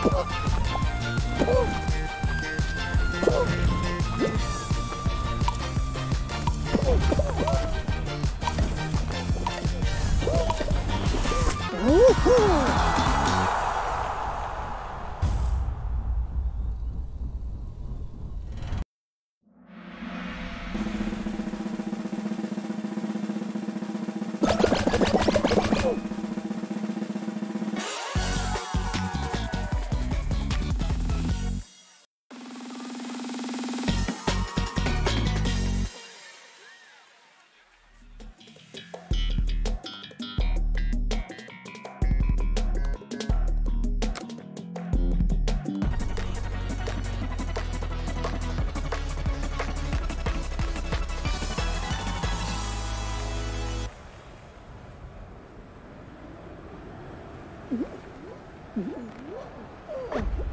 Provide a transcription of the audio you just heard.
Oh. Mm-hmm. mm-hmm. mm-hmm.